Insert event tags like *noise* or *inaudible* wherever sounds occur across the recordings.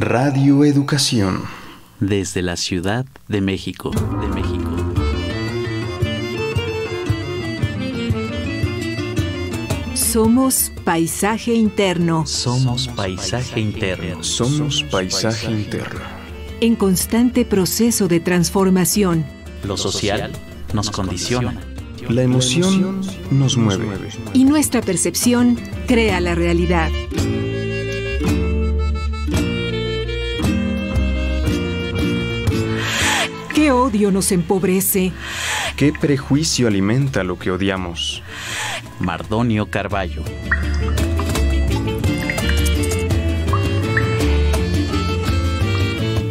Radio Educación. Desde la Ciudad de México, de México. Somos paisaje interno. Somos paisaje interno. Somos paisaje interno. En constante proceso de transformación. Lo social nos condiciona. La emoción nos mueve. Y nuestra percepción crea la realidad. ¿Qué odio nos empobrece? ¿Qué prejuicio alimenta lo que odiamos? Mardonio Carballo.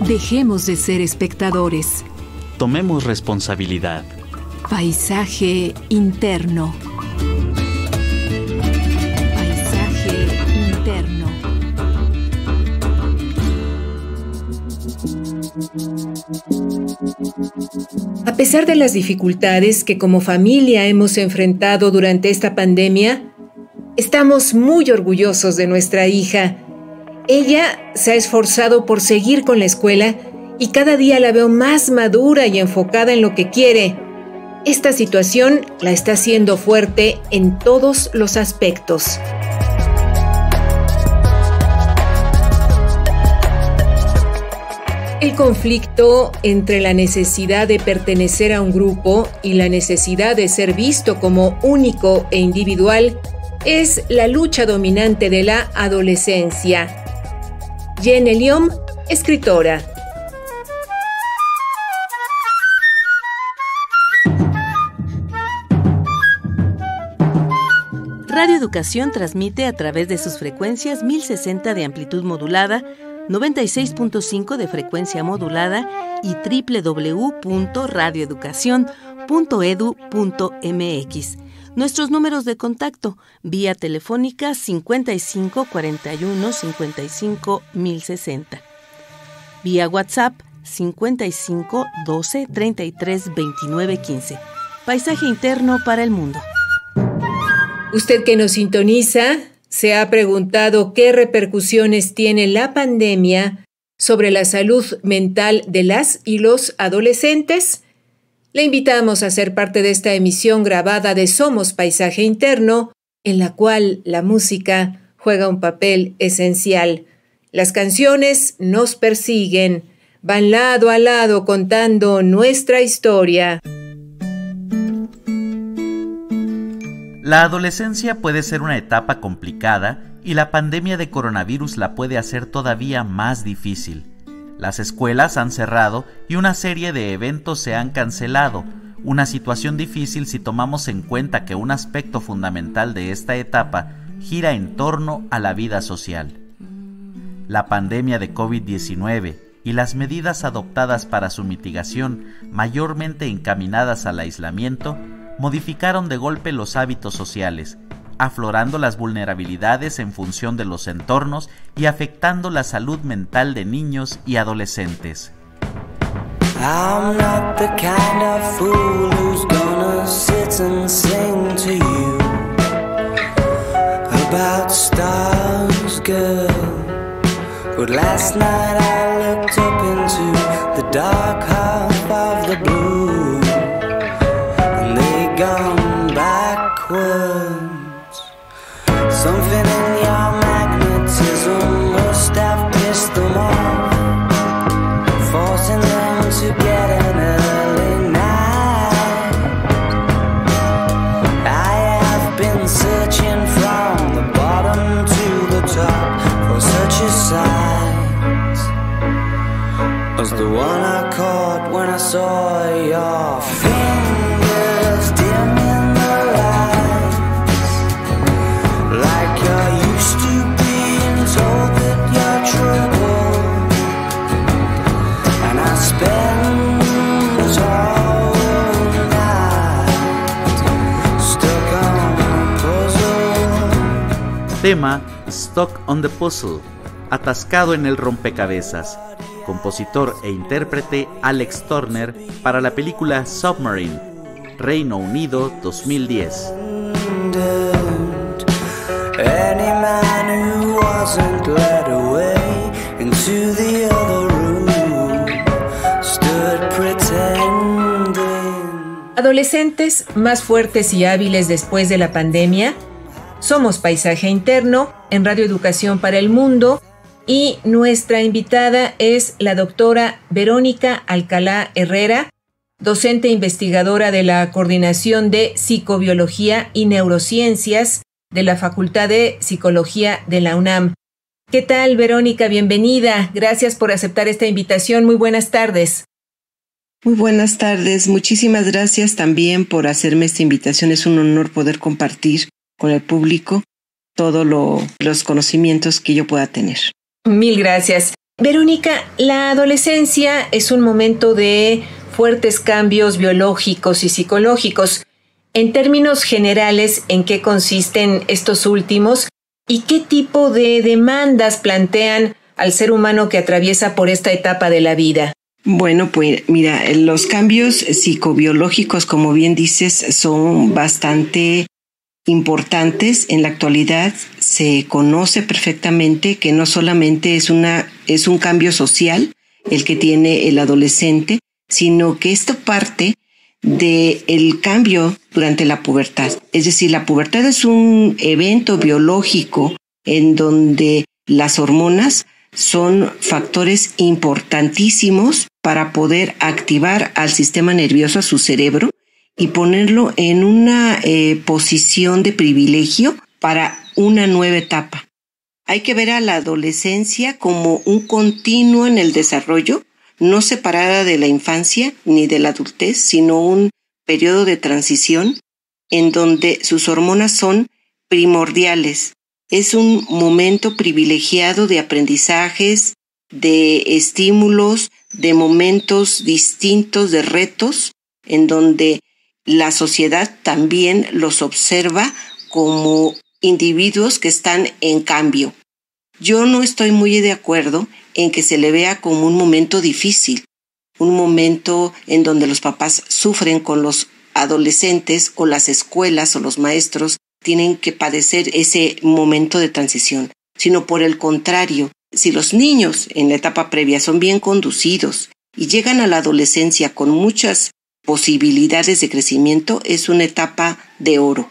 Dejemos de ser espectadores. Tomemos responsabilidad. Paisaje interno. Paisaje interno. A pesar de las dificultades que como familia hemos enfrentado durante esta pandemia, estamos muy orgullosos de nuestra hija. Ella se ha esforzado por seguir con la escuela y cada día la veo más madura y enfocada en lo que quiere. Esta situación la está haciendo fuerte en todos los aspectos. El conflicto entre la necesidad de pertenecer a un grupo y la necesidad de ser visto como único e individual es la lucha dominante de la adolescencia. Jen Eliom, escritora. Radio Educación transmite a través de sus frecuencias 1060 de amplitud modulada 96.5 de frecuencia modulada y www.radioeducacion.edu.mx. Nuestros números de contacto, vía telefónica 55 41 55 1060. Vía WhatsApp 55 12 33 29 15. Paisaje interno para el mundo. Usted que nos sintoniza, se ha preguntado qué repercusiones tiene la pandemia sobre la salud mental de las y los adolescentes. Le invitamos a ser parte de esta emisión grabada de Somos Paisaje Interno, en la cual la música juega un papel esencial. Las canciones nos persiguen, van lado a lado contando nuestra historia. La adolescencia puede ser una etapa complicada y la pandemia de coronavirus la puede hacer todavía más difícil. Las escuelas han cerrado y una serie de eventos se han cancelado, una situación difícil si tomamos en cuenta que un aspecto fundamental de esta etapa gira en torno a la vida social. La pandemia de COVID-19 y las medidas adoptadas para su mitigación, mayormente encaminadas al aislamiento, modificaron de golpe los hábitos sociales, aflorando las vulnerabilidades en función de los entornos y afectando la salud mental de niños y adolescentes. Tema Stuck on the Puzzle, atascado en el rompecabezas compositor e intérprete Alex Turner para la película Submarine, Reino Unido 2010. Adolescentes más fuertes y hábiles después de la pandemia, somos Paisaje Interno en Radio Educación para el Mundo y nuestra invitada es la doctora Verónica Alcalá Herrera, docente investigadora de la Coordinación de Psicobiología y Neurociencias de la Facultad de Psicología de la UNAM. ¿Qué tal, Verónica? Bienvenida. Gracias por aceptar esta invitación. Muy buenas tardes. Muy buenas tardes. Muchísimas gracias también por hacerme esta invitación. Es un honor poder compartir con el público todos los conocimientos que yo pueda tener. Mil gracias. Verónica, la adolescencia es un momento de fuertes cambios biológicos y psicológicos. En términos generales, ¿en qué consisten estos últimos y qué tipo de demandas plantean al ser humano que atraviesa por esta etapa de la vida? Bueno, pues mira, los cambios psicobiológicos, como bien dices, son bastante importantes. En la actualidad se conoce perfectamente que no solamente es, una, es un cambio social el que tiene el adolescente, sino que esto parte del el cambio durante la pubertad. Es decir, la pubertad es un evento biológico en donde las hormonas son factores importantísimos para poder activar al sistema nervioso, a su cerebro, y ponerlo en una eh, posición de privilegio para una nueva etapa. Hay que ver a la adolescencia como un continuo en el desarrollo, no separada de la infancia ni de la adultez, sino un periodo de transición en donde sus hormonas son primordiales. Es un momento privilegiado de aprendizajes, de estímulos, de momentos distintos, de retos, en donde la sociedad también los observa como individuos que están en cambio. Yo no estoy muy de acuerdo en que se le vea como un momento difícil, un momento en donde los papás sufren con los adolescentes o las escuelas o los maestros tienen que padecer ese momento de transición, sino por el contrario, si los niños en la etapa previa son bien conducidos y llegan a la adolescencia con muchas posibilidades de crecimiento, es una etapa de oro.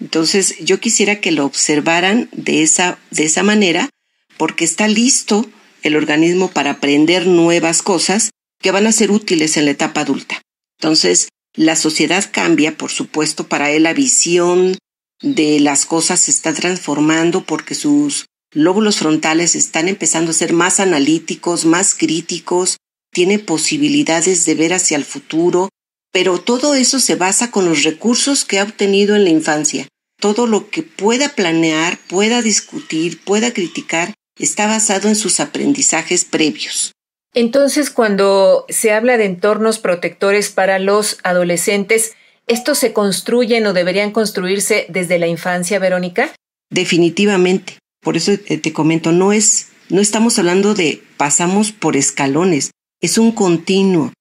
Entonces, yo quisiera que lo observaran de esa, de esa manera, porque está listo el organismo para aprender nuevas cosas que van a ser útiles en la etapa adulta. Entonces, la sociedad cambia, por supuesto, para él la visión de las cosas se está transformando porque sus lóbulos frontales están empezando a ser más analíticos, más críticos, tiene posibilidades de ver hacia el futuro, pero todo eso se basa con los recursos que ha obtenido en la infancia. Todo lo que pueda planear, pueda discutir, pueda criticar, está basado en sus aprendizajes previos. Entonces, cuando se habla de entornos protectores para los adolescentes, ¿estos se construyen o deberían construirse desde la infancia, Verónica? Definitivamente. Por eso te comento, no es, no estamos hablando de pasamos por escalones es un continuo.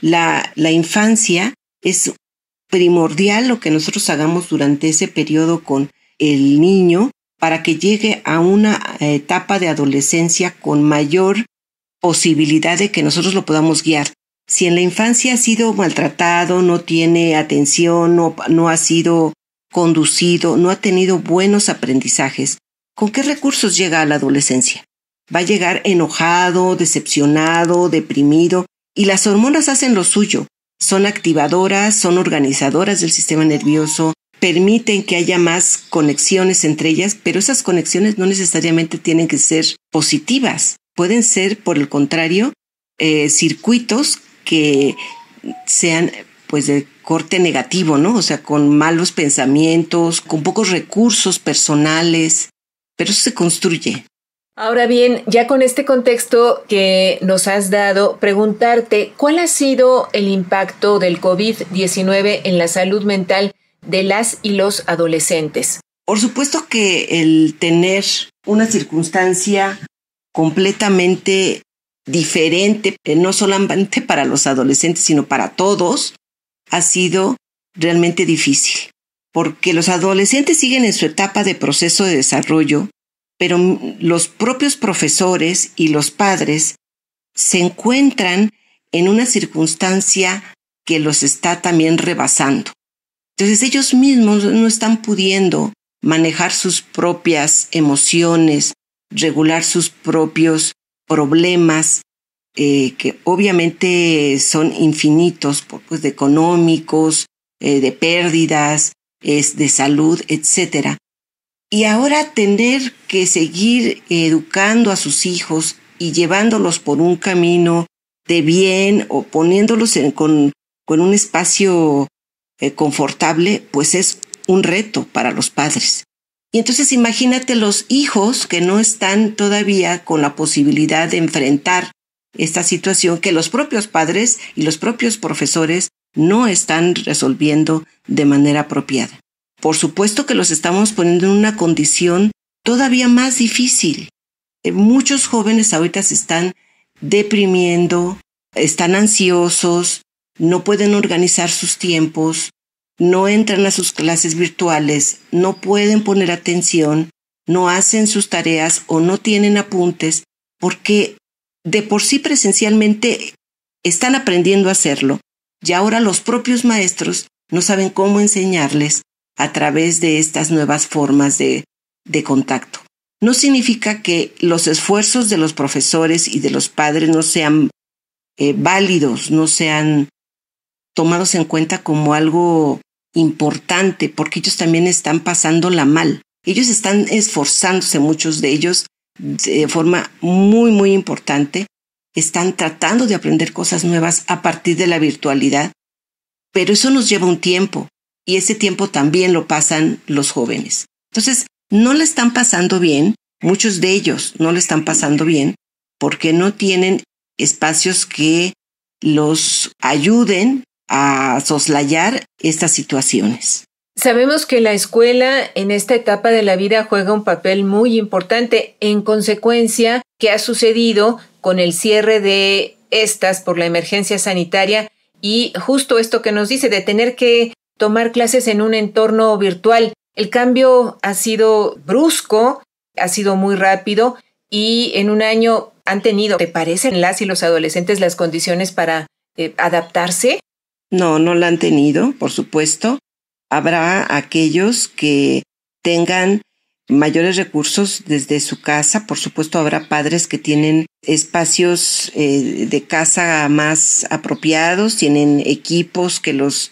La, la infancia es primordial lo que nosotros hagamos durante ese periodo con el niño para que llegue a una etapa de adolescencia con mayor posibilidad de que nosotros lo podamos guiar. Si en la infancia ha sido maltratado, no tiene atención, no, no ha sido conducido, no ha tenido buenos aprendizajes, ¿con qué recursos llega a la adolescencia? va a llegar enojado, decepcionado, deprimido, y las hormonas hacen lo suyo. Son activadoras, son organizadoras del sistema nervioso, permiten que haya más conexiones entre ellas, pero esas conexiones no necesariamente tienen que ser positivas. Pueden ser, por el contrario, eh, circuitos que sean pues de corte negativo, ¿no? O sea, con malos pensamientos, con pocos recursos personales, pero eso se construye. Ahora bien, ya con este contexto que nos has dado, preguntarte, ¿cuál ha sido el impacto del COVID-19 en la salud mental de las y los adolescentes? Por supuesto que el tener una circunstancia completamente diferente, eh, no solamente para los adolescentes, sino para todos, ha sido realmente difícil, porque los adolescentes siguen en su etapa de proceso de desarrollo pero los propios profesores y los padres se encuentran en una circunstancia que los está también rebasando. Entonces ellos mismos no están pudiendo manejar sus propias emociones, regular sus propios problemas, eh, que obviamente son infinitos, pues, de económicos, eh, de pérdidas, es de salud, etc. Y ahora tener que seguir educando a sus hijos y llevándolos por un camino de bien o poniéndolos con, un espacio eh, confortable, pues es un reto para los padres. Y entonces imagínate los hijos que no están todavía con la posibilidad de enfrentar esta situación que los propios padres y los propios profesores no están resolviendo de manera apropiada. Por supuesto que los estamos poniendo en una condición todavía más difícil. Eh, muchos jóvenes ahorita se están deprimiendo, están ansiosos, no pueden organizar sus tiempos, no entran a sus clases virtuales, no pueden poner atención, no hacen sus tareas o no tienen apuntes porque de por sí presencialmente están aprendiendo a hacerlo y ahora los propios maestros no saben cómo enseñarles a través de estas nuevas formas de, contacto. No significa que los esfuerzos de los profesores y de los padres no sean eh, válidos, no sean tomados en cuenta como algo importante, porque ellos también están pasándola mal. Ellos están esforzándose, muchos de ellos, de forma muy, muy importante. Están tratando de aprender cosas nuevas a partir de la virtualidad, pero eso nos lleva un tiempo y ese tiempo también lo pasan los jóvenes. Entonces, no le están pasando bien, muchos de ellos no le están pasando bien porque no tienen espacios que los ayuden a soslayar estas situaciones. Sabemos que la escuela en esta etapa de la vida juega un papel muy importante. En consecuencia, ¿qué ha sucedido con el cierre de estas por la emergencia sanitaria? Y justo esto que nos dice de tener que tomar clases en un entorno virtual. El cambio ha sido brusco, ha sido muy rápido y en un año han tenido, ¿te parecen las y los adolescentes las condiciones para eh, adaptarse? No, no la han tenido, por supuesto. Habrá aquellos que tengan mayores recursos desde su casa. Por supuesto, habrá padres que tienen espacios eh, de casa más apropiados, tienen equipos que los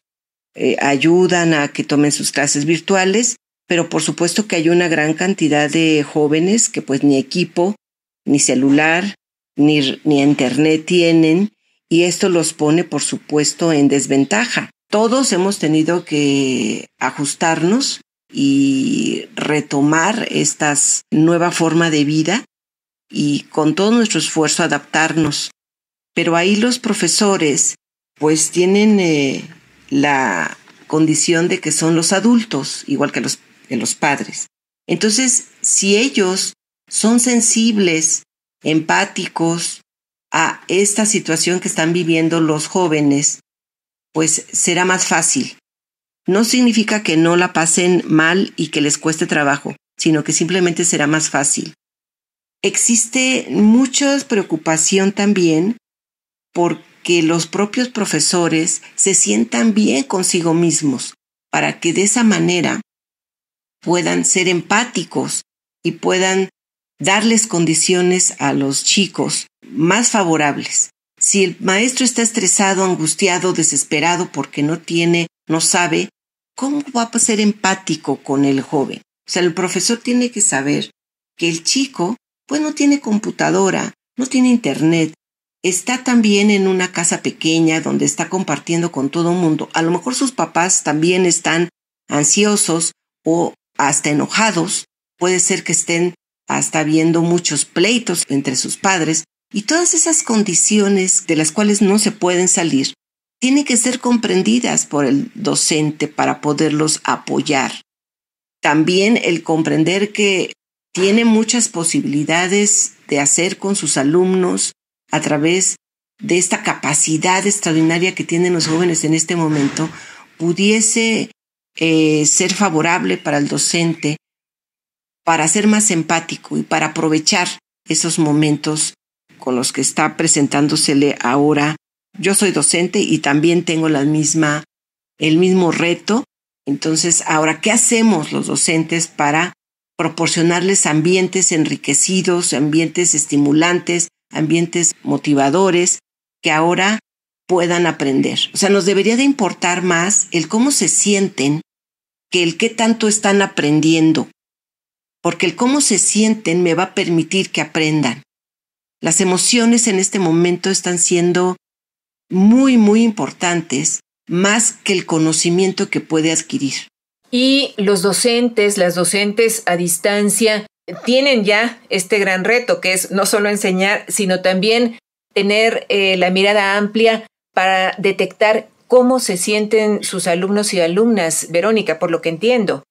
eh, ayudan a que tomen sus clases virtuales, pero por supuesto que hay una gran cantidad de jóvenes que pues ni equipo, ni celular, ni, ni internet tienen y esto los pone, por supuesto, en desventaja. Todos hemos tenido que ajustarnos y retomar esta nueva forma de vida y con todo nuestro esfuerzo adaptarnos. Pero ahí los profesores pues tienen eh, la condición de que son los adultos, igual que los, los padres. Entonces, si ellos son sensibles, empáticos, a esta situación que están viviendo los jóvenes, pues será más fácil. No significa que no la pasen mal y que les cueste trabajo, sino que simplemente será más fácil. Existe mucha preocupación también porque los propios profesores se sientan bien consigo mismos para que de esa manera puedan ser empáticos y puedan darles condiciones a los chicos más favorables. Si el maestro está estresado, angustiado, desesperado porque no tiene, no sabe, ¿cómo va a ser empático con el joven? O sea, el profesor tiene que saber que el chico, pues no tiene computadora, no tiene internet, está también en una casa pequeña donde está compartiendo con todo el mundo. A lo mejor sus papás también están ansiosos o hasta enojados. Puede ser que estén hasta viendo muchos pleitos entre sus padres y todas esas condiciones de las cuales no se pueden salir tienen que ser comprendidas por el docente para poderlos apoyar. También el comprender que tiene muchas posibilidades de hacer con sus alumnos a través de esta capacidad extraordinaria que tienen los jóvenes en este momento, pudiese eh, ser favorable para el docente, para ser más empático y para aprovechar esos momentos con los que está presentándosele ahora yo soy docente y también tengo la misma, el mismo reto. Entonces, ahora, ¿qué hacemos los docentes para proporcionarles ambientes enriquecidos, ambientes estimulantes, ambientes motivadores, que ahora puedan aprender? O sea, nos debería de importar más el cómo se sienten que el qué tanto están aprendiendo, porque el cómo se sienten me va a permitir que aprendan. Las emociones en este momento están siendo muy, muy importantes, más que el conocimiento que puede adquirir. Y los docentes, las docentes a distancia, tienen ya este gran reto que es no solo enseñar, sino también tener eh, la mirada amplia para detectar cómo se sienten sus alumnos y alumnas, Verónica, por lo que entiendo.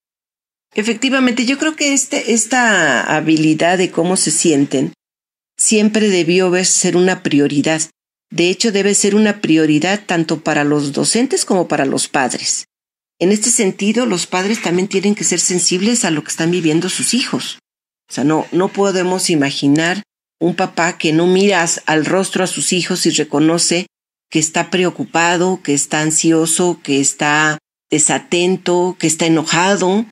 Efectivamente, yo creo que este, esta habilidad de cómo se sienten siempre debió ser una prioridad. De hecho, debe ser una prioridad tanto para los docentes como para los padres. En este sentido, los padres también tienen que ser sensibles a lo que están viviendo sus hijos. O sea, no, no podemos imaginar un papá que no mira al rostro a sus hijos y reconoce que está preocupado, que está ansioso, que está desatento, que está enojado. O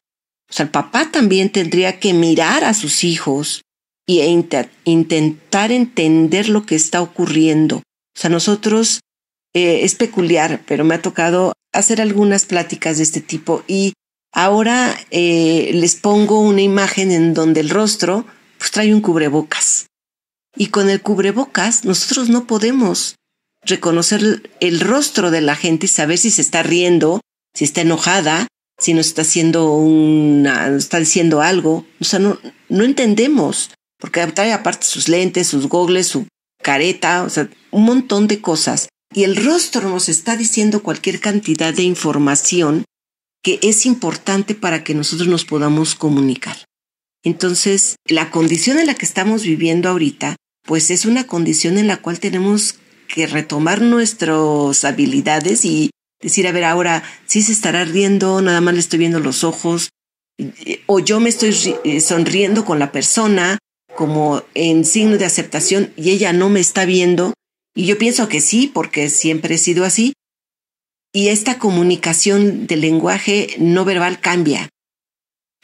sea, el papá también tendría que mirar a sus hijos e intentar entender lo que está ocurriendo. O sea, nosotros eh, es peculiar, pero me ha tocado hacer algunas pláticas de este tipo y ahora eh, les pongo una imagen en donde el rostro pues trae un cubrebocas. Y con el cubrebocas nosotros no podemos reconocer el rostro de la gente y saber si se está riendo, si está enojada, si nos está haciendo una, está diciendo algo. O sea, no, no entendemos, porque trae aparte sus lentes, sus gogles, su careta, o sea, un montón de cosas. Y el rostro nos está diciendo cualquier cantidad de información que es importante para que nosotros nos podamos comunicar. Entonces, la condición en la que estamos viviendo ahorita, pues es una condición en la cual tenemos que retomar nuestras habilidades y decir, a ver, ahora sí se estará riendo, nada más le estoy viendo los ojos, o yo me estoy eh, sonriendo con la persona como en signo de aceptación y ella no me está viendo, y yo pienso que sí, porque siempre he sido así, y esta comunicación del lenguaje no verbal cambia.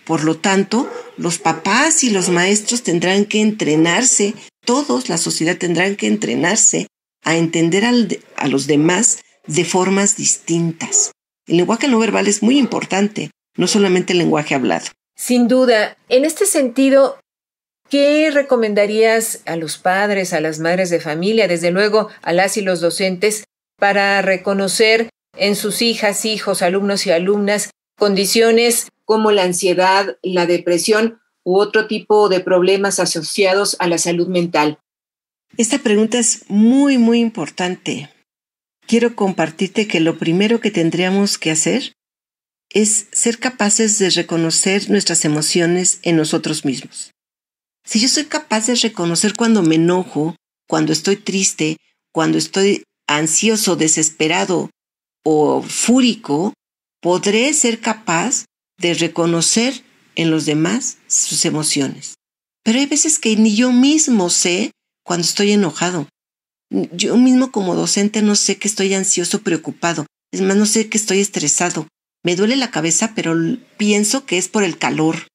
Por lo tanto, los papás y los maestros tendrán que entrenarse, todos, la sociedad tendrán que entrenarse a entender a los demás de formas distintas. El lenguaje no verbal es muy importante, no solamente el lenguaje hablado. Sin duda, en este sentido, ¿qué recomendarías a los padres, a las madres de familia, desde luego a las y los docentes, para reconocer en sus hijas, hijos, alumnos y alumnas condiciones como la ansiedad, la depresión u otro tipo de problemas asociados a la salud mental? Esta pregunta es muy, muy importante. Quiero compartirte que lo primero que tendríamos que hacer es ser capaces de reconocer nuestras emociones en nosotros mismos. Si yo soy capaz de reconocer cuando me enojo, cuando estoy triste, cuando estoy ansioso, desesperado o fúrico, podré ser capaz de reconocer en los demás sus emociones. Pero hay veces que ni yo mismo sé cuando estoy enojado. Yo mismo como docente no sé que estoy ansioso, preocupado. Es más, no sé que estoy estresado. Me duele la cabeza, pero pienso que es por el calor.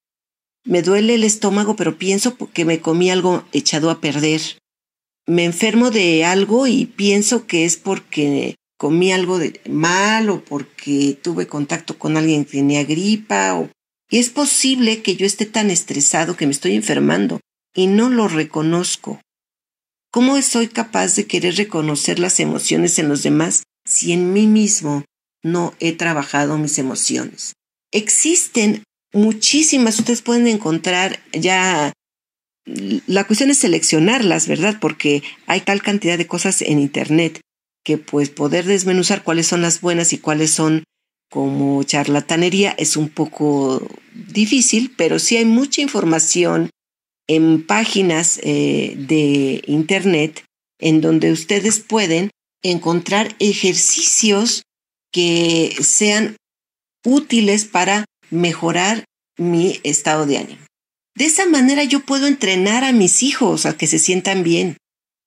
Me duele el estómago, pero pienso que me comí algo echado a perder. Me enfermo de algo y pienso que es porque comí algo de mal o porque tuve contacto con alguien que tenía gripa. O... Y es posible que yo esté tan estresado que me estoy enfermando y no lo reconozco. ¿Cómo soy capaz de querer reconocer las emociones en los demás si en mí mismo no he trabajado mis emociones? Existen muchísimas, ustedes pueden encontrar ya la cuestión es seleccionarlas, ¿verdad? Porque hay tal cantidad de cosas en Internet que pues poder desmenuzar cuáles son las buenas y cuáles son como charlatanería es un poco difícil, pero sí hay mucha información en páginas eh, de Internet en donde ustedes pueden encontrar ejercicios que sean útiles para mejorar mi estado de ánimo. De esa manera yo puedo entrenar a mis hijos a que se sientan bien,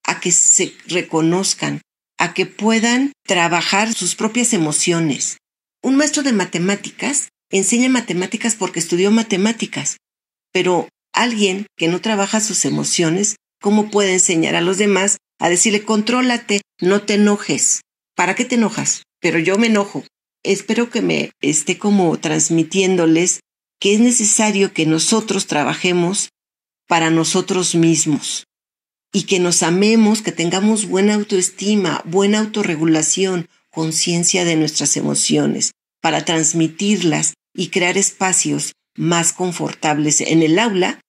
a que se reconozcan. A que puedan trabajar sus propias emociones. Un maestro de matemáticas enseña matemáticas porque estudió matemáticas, pero alguien que no trabaja sus emociones, ¿cómo puede enseñar a los demás a decirle, contrólate, no te enojes? ¿Para qué te enojas? Pero yo me enojo. Espero que me esté como transmitiéndoles que es necesario que nosotros trabajemos para nosotros mismos y que nos amemos, que tengamos buena autoestima, buena autorregulación, conciencia de nuestras emociones, para transmitirlas y crear espacios más confortables en el aula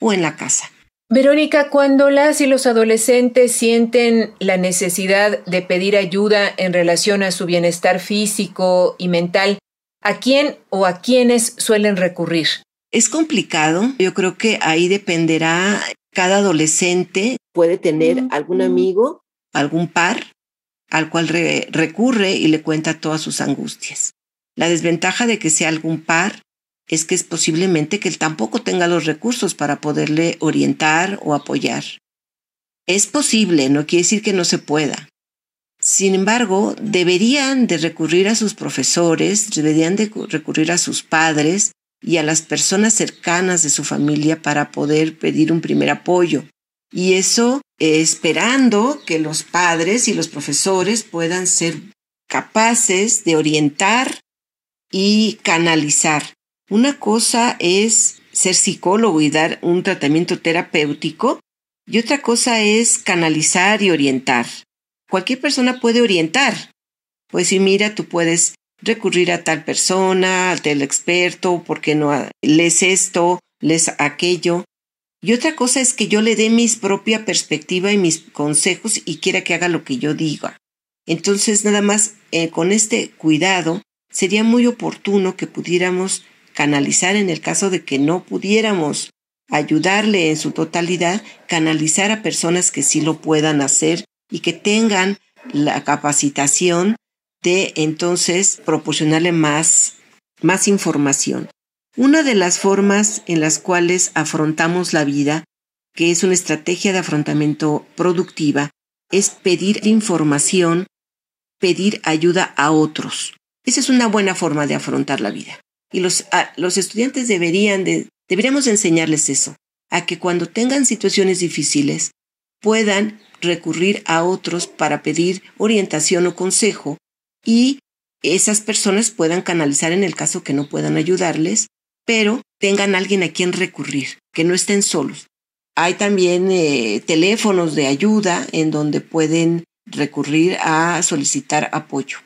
o en la casa. Verónica, cuando las y los adolescentes sienten la necesidad de pedir ayuda en relación a su bienestar físico y mental, ¿a quién o a quiénes suelen recurrir? Es complicado, yo creo que ahí dependerá, cada adolescente puede tener algún amigo, algún par al cual recurre y le cuenta todas sus angustias. La desventaja de que sea algún par es que es posiblemente que él tampoco tenga los recursos para poderle orientar o apoyar. Es posible, no quiere decir que no se pueda. Sin embargo, deberían de recurrir a sus profesores, deberían de recurrir a sus padres y a las personas cercanas de su familia para poder pedir un primer apoyo. Y eso eh, esperando que los padres y los profesores puedan ser capaces de orientar y canalizar. Una cosa es ser psicólogo y dar un tratamiento terapéutico y otra cosa es canalizar y orientar. Cualquier persona puede orientar. Pues si mira, tú puedes recurrir a tal persona, al tal experto, porque no lees esto, lees aquello. Y otra cosa es que yo le dé mi propia perspectiva y mis consejos y quiera que haga lo que yo diga. Entonces, nada más eh, con este cuidado, sería muy oportuno que pudiéramos canalizar en el caso de que no pudiéramos ayudarle en su totalidad, canalizar a personas que sí lo puedan hacer y que tengan la capacitación de entonces proporcionarle más, más información. Una de las formas en las cuales afrontamos la vida, que es una estrategia de afrontamiento productiva, es pedir información, pedir ayuda a otros. Esa es una buena forma de afrontar la vida. Y los, los estudiantes deberían de, deberíamos enseñarles eso, a que cuando tengan situaciones difíciles puedan recurrir a otros para pedir orientación o consejo y esas personas puedan canalizar en el caso que no puedan ayudarles, pero tengan alguien a quien recurrir, que no estén solos. Hay también eh, teléfonos de ayuda en donde pueden recurrir a solicitar apoyo.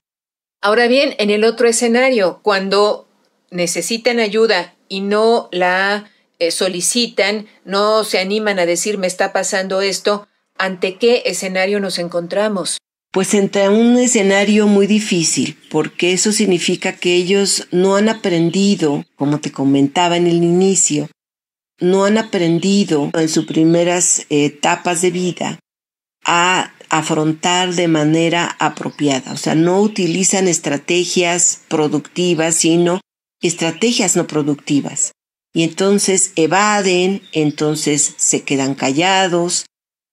Ahora bien, en el otro escenario, cuando necesitan ayuda y no la eh, solicitan, no se animan a decir me está pasando esto, ¿ante qué escenario nos encontramos? Pues entre un escenario muy difícil, porque eso significa que ellos no han aprendido, como te comentaba en el inicio, no han aprendido en sus primeras etapas de vida a afrontar de manera apropiada. O sea, no utilizan estrategias productivas, sino estrategias no productivas. Y entonces evaden, entonces se quedan callados,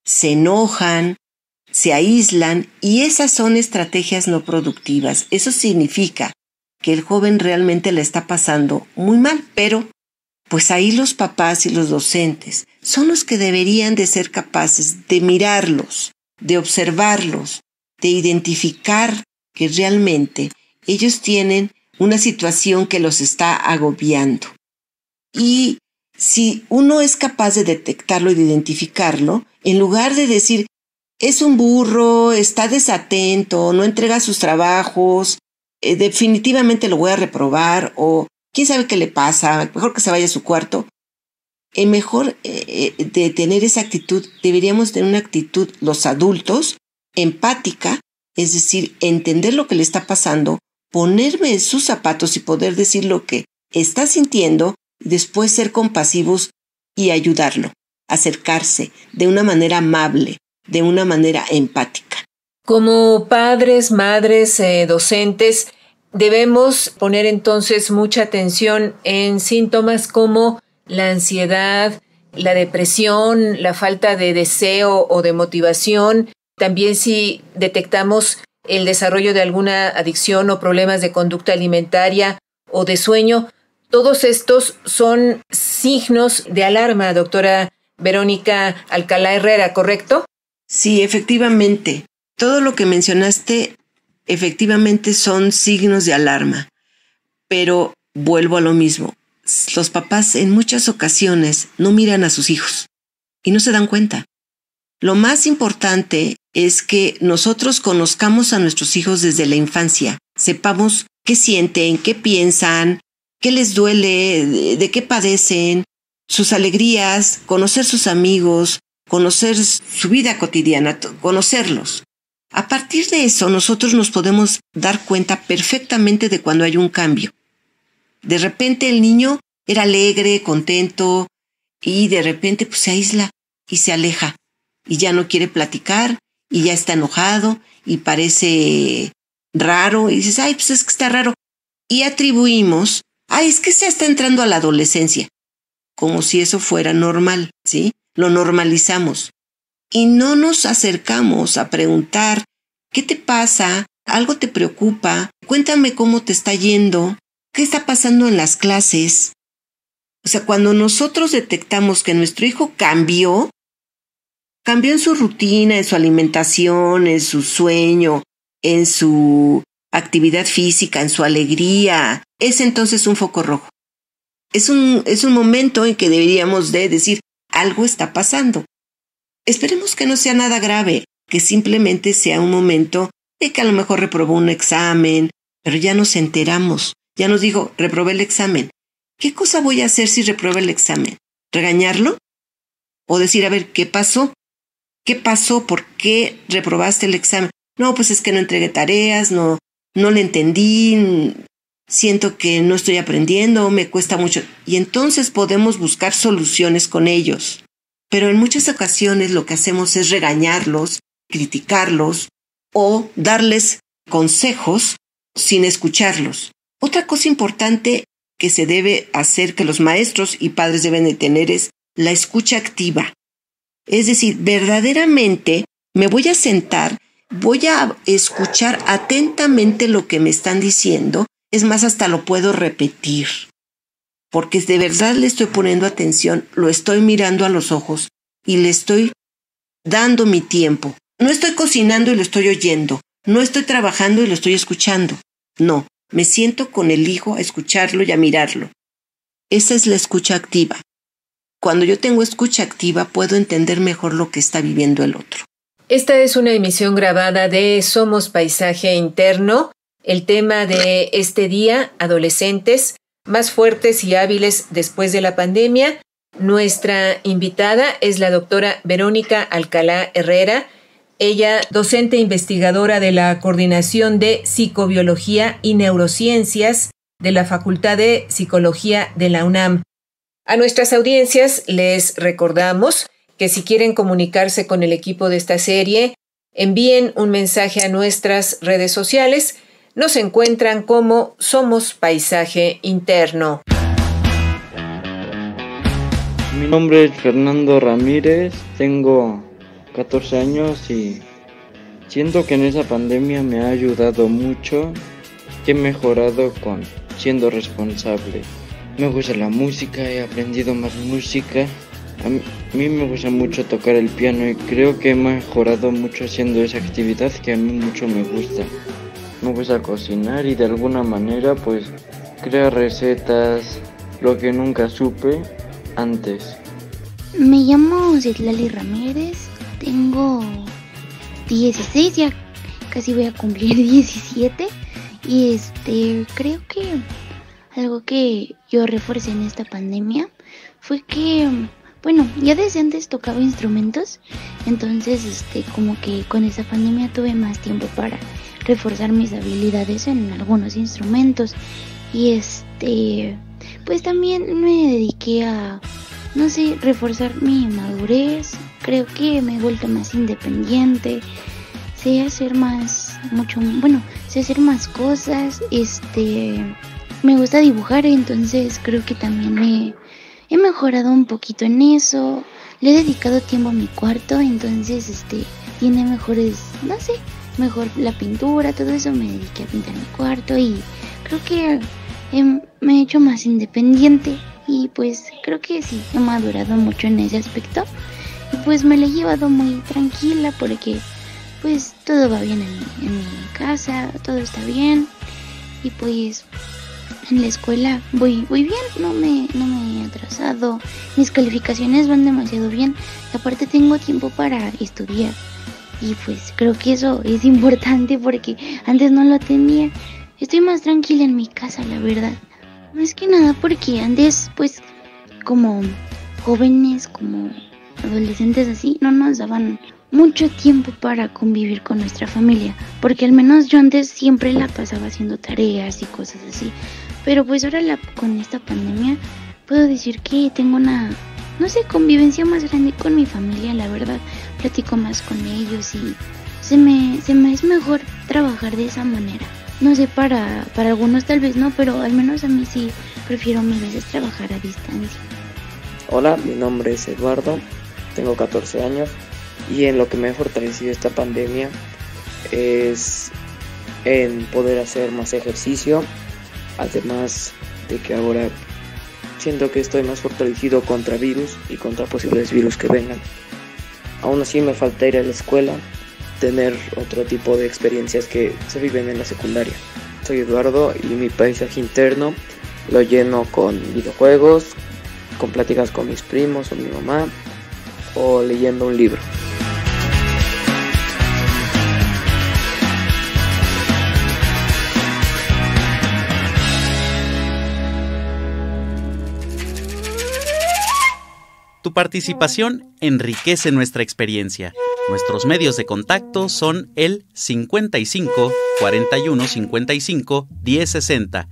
se enojan, se aíslan y esas son estrategias no productivas. Eso significa que el joven realmente le está pasando muy mal, pero pues ahí los papás y los docentes son los que deberían de ser capaces de mirarlos, de observarlos, de identificar que realmente ellos tienen una situación que los está agobiando. Y si uno es capaz de detectarlo y de identificarlo, en lugar de decir, es un burro, está desatento, no entrega sus trabajos, eh, definitivamente lo voy a reprobar o quién sabe qué le pasa, mejor que se vaya a su cuarto. En mejor eh, eh, de tener esa actitud, deberíamos tener una actitud los adultos empática, es decir, entender lo que le está pasando, ponerme en sus zapatos y poder decir lo que está sintiendo, después ser compasivos y ayudarlo, acercarse de una manera amable, de una manera empática. Como padres, madres, eh, docentes, debemos poner entonces mucha atención en síntomas como la ansiedad, la depresión, la falta de deseo o de motivación, también si detectamos el desarrollo de alguna adicción o problemas de conducta alimentaria o de sueño. Todos estos son signos de alarma, doctora Verónica Alcalá Herrera, ¿correcto? Sí, efectivamente. Todo lo que mencionaste efectivamente son signos de alarma. Pero vuelvo a lo mismo. Los papás en muchas ocasiones no miran a sus hijos y no se dan cuenta. Lo más importante es que nosotros conozcamos a nuestros hijos desde la infancia, sepamos qué sienten, qué piensan, qué les duele, de, qué padecen, sus alegrías, conocer sus amigos, conocer su vida cotidiana, conocerlos. A partir de eso, nosotros nos podemos dar cuenta perfectamente de cuando hay un cambio. De repente el niño era alegre, contento, y de repente pues, se aísla y se aleja, y ya no quiere platicar, y ya está enojado y parece raro y dices, ay, pues es que está raro. Y atribuimos, ay, es que se está entrando a la adolescencia, como si eso fuera normal, ¿sí? Lo normalizamos. Y no nos acercamos a preguntar, ¿qué te pasa? ¿Algo te preocupa? Cuéntame cómo te está yendo. ¿Qué está pasando en las clases? O sea, cuando nosotros detectamos que nuestro hijo cambió, cambió en su rutina, en su alimentación, en su sueño, en su actividad física, en su alegría, es entonces un foco rojo. Es un, es un momento en que deberíamos de decir, algo está pasando. Esperemos que no sea nada grave, que simplemente sea un momento de que a lo mejor reprobó un examen, pero ya nos enteramos. Ya nos dijo, reprobé el examen. ¿Qué cosa voy a hacer si reprobé el examen? ¿Regañarlo? ¿O decir, a ver, ¿qué pasó? ¿Qué pasó? ¿Por qué reprobaste el examen? No, pues es que no entregué tareas, no, no le entendí, siento que no estoy aprendiendo, me cuesta mucho. Y entonces podemos buscar soluciones con ellos. Pero en muchas ocasiones lo que hacemos es regañarlos, criticarlos o darles consejos sin escucharlos. Otra cosa importante que se debe hacer que los maestros y padres deben de tener es la escucha activa. Es decir, verdaderamente me voy a sentar, voy a escuchar atentamente lo que me están diciendo, es más, hasta lo puedo repetir, porque de verdad le estoy poniendo atención, lo estoy mirando a los ojos y le estoy dando mi tiempo. No estoy cocinando y lo estoy oyendo, no estoy trabajando y lo estoy escuchando, no, me siento con el hijo a escucharlo y a mirarlo. Esa es la escucha activa. Cuando yo tengo escucha activa puedo entender mejor lo que está viviendo el otro. Esta es una emisión grabada de Somos Paisaje Interno. El tema de este día, adolescentes, más fuertes y hábiles después de la pandemia. Nuestra invitada es la doctora Verónica Alcalá Herrera. Ella, docente investigadora de la Coordinación de Psicobiología y Neurociencias de la Facultad de Psicología de la UNAM. A nuestras audiencias les recordamos que si quieren comunicarse con el equipo de esta serie, envíen un mensaje a nuestras redes sociales. Nos encuentran como Somos Paisaje Interno. Mi nombre es Fernando Ramírez, tengo 14 años y siento que en esa pandemia me ha ayudado mucho, he mejorado con siendo responsable. Me gusta la música, he aprendido más música. A mí, me gusta mucho tocar el piano y creo que he mejorado mucho haciendo esa actividad que a mí mucho me gusta. Me gusta cocinar y de alguna manera pues crear recetas, lo que nunca supe antes. Me llamo Zitlali Ramírez, tengo 16, ya casi voy a cumplir *laughs* 17 y este creo que algo que yo refuercé en esta pandemia fue que, bueno, ya desde antes tocaba instrumentos, entonces, este, como que con esa pandemia tuve más tiempo para reforzar mis habilidades en algunos instrumentos y este, pues también me dediqué a, no sé, reforzar mi madurez. Creo que me he vuelto más independiente, sé hacer más, mucho, bueno, sé hacer más cosas, este me gusta dibujar, entonces creo que también he, he mejorado un poquito en eso. le he dedicado tiempo a mi cuarto, entonces este tiene mejores, no sé, mejor la pintura, todo eso me dediqué a pintar mi cuarto y creo que me he hecho más independiente y pues creo que sí, he madurado mucho en ese aspecto y pues me la he llevado muy tranquila porque pues todo va bien en, en mi casa, todo está bien y pues en la escuela voy, voy bien, no me, no me he atrasado, mis calificaciones van demasiado bien, aparte tengo tiempo para estudiar y pues creo que eso es importante porque antes no lo tenía. Estoy más tranquila en mi casa, la verdad. Más que nada porque antes pues como jóvenes, como adolescentes así, no nos daban mucho tiempo para convivir con nuestra familia, porque al menos yo antes siempre la pasaba haciendo tareas y cosas así. Pero pues ahora la, con esta pandemia puedo decir que tengo una, no sé, convivencia más grande con mi familia, la verdad. Platico más con ellos y se me, se me es mejor trabajar de esa manera. No sé, para, para algunos tal vez no, pero al menos a mí sí prefiero mil veces trabajar a distancia. Hola, mi nombre es Eduardo, tengo 14 años y en lo que me ha fortalecido esta pandemia es en poder hacer más ejercicio, Además de que ahora siento que estoy más fortalecido contra virus y contra posibles virus que vengan. Aún así me falta ir a la escuela, tener otro tipo de experiencias que se viven en la secundaria. Soy Eduardo y mi paisaje interno lo lleno con videojuegos, con pláticas con mis primos o mi mamá o leyendo un libro. Tu participación enriquece nuestra experiencia. Nuestros medios de contacto son el 55 41 55 10 60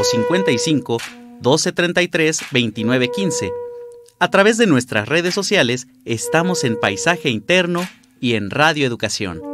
o 55 12 33 29 15. A través de nuestras redes sociales estamos en Paisaje Interno y en Radio Educación.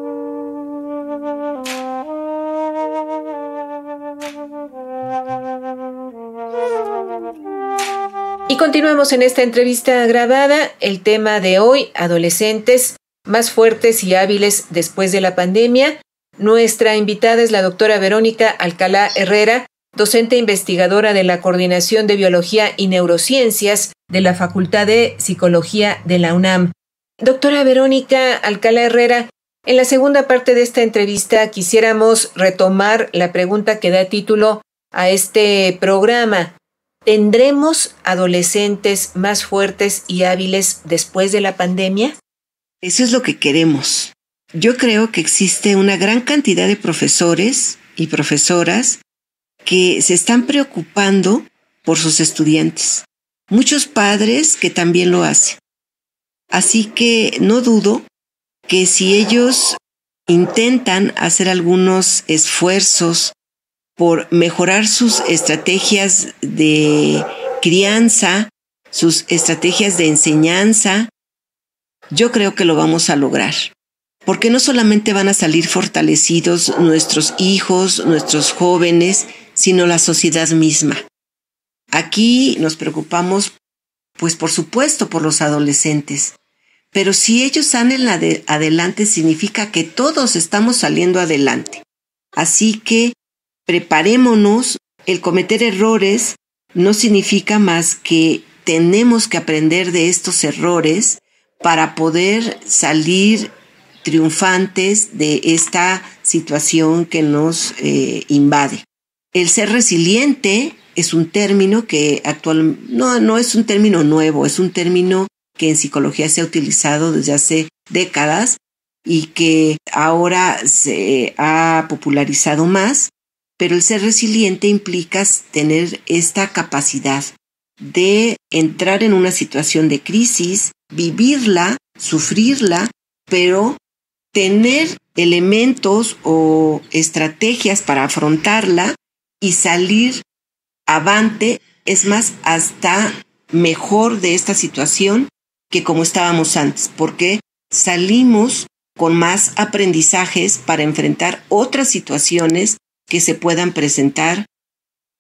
Y continuamos en esta entrevista grabada. El tema de hoy, adolescentes más fuertes y hábiles después de la pandemia. Nuestra invitada es la doctora Verónica Alcalá Herrera, docente investigadora de la Coordinación de Biología y Neurociencias de la Facultad de Psicología de la UNAM. Doctora Verónica Alcalá Herrera, en la segunda parte de esta entrevista quisiéramos retomar la pregunta que da título a este programa. ¿Tendremos adolescentes más fuertes y hábiles después de la pandemia? Eso es lo que queremos. Yo creo que existe una gran cantidad de profesores y profesoras que se están preocupando por sus estudiantes. Muchos padres que también lo hacen. Así que no dudo que si ellos intentan hacer algunos esfuerzos por mejorar sus estrategias de crianza, sus estrategias de enseñanza, yo creo que lo vamos a lograr. Porque no solamente van a salir fortalecidos nuestros hijos, nuestros jóvenes, sino la sociedad misma. Aquí nos preocupamos, pues por supuesto, por los adolescentes. Pero si ellos salen adelante, significa que todos estamos saliendo adelante. Así que preparémonos, el cometer errores no significa más que tenemos que aprender de estos errores para poder salir triunfantes de esta situación que nos eh, invade. El ser resiliente es un término que actual, no, no es un término nuevo, es un término que en psicología se ha utilizado desde hace décadas y que ahora se ha popularizado más pero el ser resiliente implica tener esta capacidad de entrar en una situación de crisis, vivirla, sufrirla, pero tener elementos o estrategias para afrontarla y salir avante, es más, hasta mejor de esta situación que como estábamos antes, porque salimos con más aprendizajes para enfrentar otras situaciones que se puedan presentar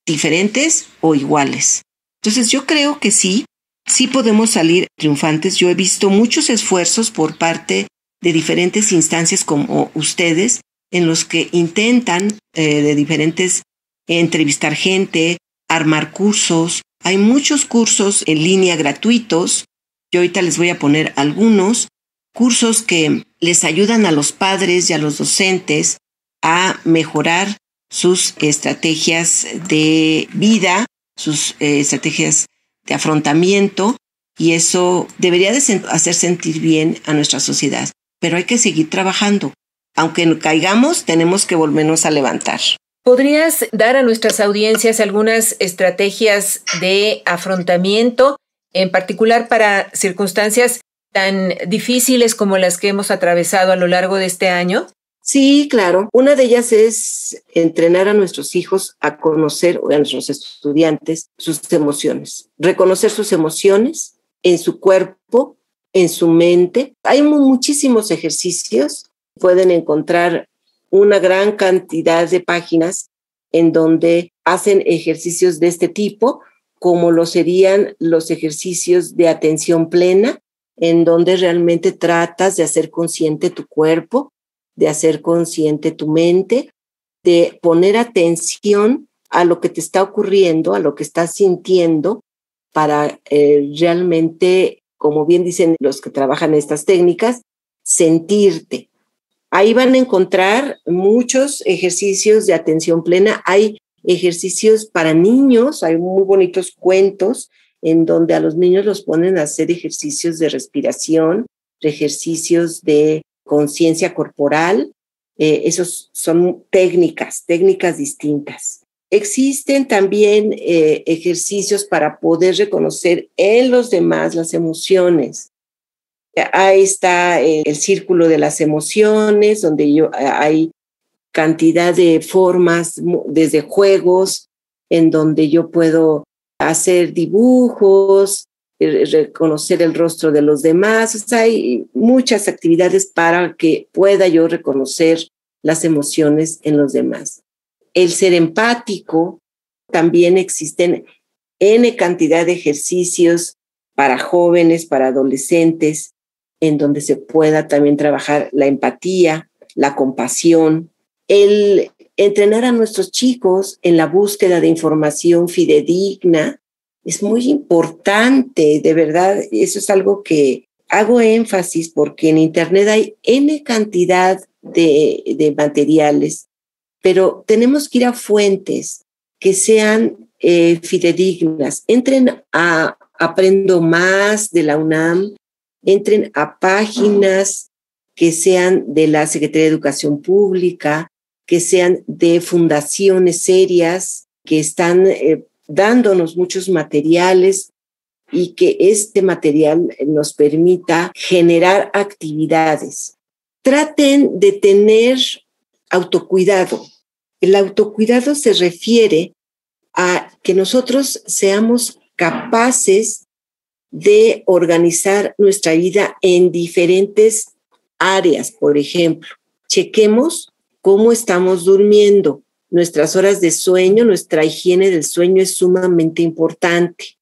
diferentes o iguales. Entonces yo creo que sí, sí podemos salir triunfantes. Yo he visto muchos esfuerzos por parte de diferentes instancias como ustedes, en los que intentan eh, de diferentes entrevistar gente, armar cursos. Hay muchos cursos en línea gratuitos. Yo ahorita les voy a poner algunos cursos que les ayudan a los padres y a los docentes a mejorar sus estrategias de vida, sus eh, estrategias de afrontamiento y eso debería de hacer sentir bien a nuestra sociedad. Pero hay que seguir trabajando. Aunque caigamos, tenemos que volvernos a levantar. ¿Podrías dar a nuestras audiencias algunas estrategias de afrontamiento, en particular para circunstancias tan difíciles como las que hemos atravesado a lo largo de este año? Sí, claro. Una de ellas es entrenar a nuestros hijos a conocer, o a nuestros estudiantes, sus emociones. Reconocer sus emociones en su cuerpo, en su mente. Hay muchísimos ejercicios. Pueden encontrar una gran cantidad de páginas en donde hacen ejercicios de este tipo, como lo serían los ejercicios de atención plena, en donde realmente tratas de hacer consciente tu cuerpo, de hacer consciente tu mente, de poner atención a lo que te está ocurriendo, a lo que estás sintiendo, para eh, realmente, como bien dicen los que trabajan estas técnicas, sentirte. Ahí van a encontrar muchos ejercicios de atención plena. Hay ejercicios para niños, hay muy bonitos cuentos en donde a los niños los ponen a hacer ejercicios de respiración, ejercicios de conciencia corporal. Eh, esos son técnicas, técnicas distintas. Existen también eh, ejercicios para poder reconocer en los demás las emociones. Ahí está eh, el círculo de las emociones, donde yo, hay cantidad de formas, desde juegos, en donde yo puedo hacer dibujos, reconocer el rostro de los demás. hay muchas actividades para que pueda yo reconocer las emociones en los demás. El ser empático, también existen N cantidad de ejercicios para jóvenes, para adolescentes, en donde se pueda también trabajar la empatía, la compasión, el entrenar a nuestros chicos en la búsqueda de información fidedigna es muy importante, de verdad, eso es algo que hago énfasis porque en Internet hay N cantidad de, de materiales, pero tenemos que ir a fuentes que sean eh, fidedignas. Entren a Aprendo Más de la UNAM, entren a páginas que sean de la Secretaría de Educación Pública, que sean de fundaciones serias que están eh, dándonos muchos materiales y que este material nos permita generar actividades. Traten de tener autocuidado. El autocuidado se refiere a que nosotros seamos capaces de organizar nuestra vida en diferentes áreas. Por ejemplo, chequemos cómo estamos durmiendo, nuestras horas de sueño, nuestra higiene del sueño es sumamente importante.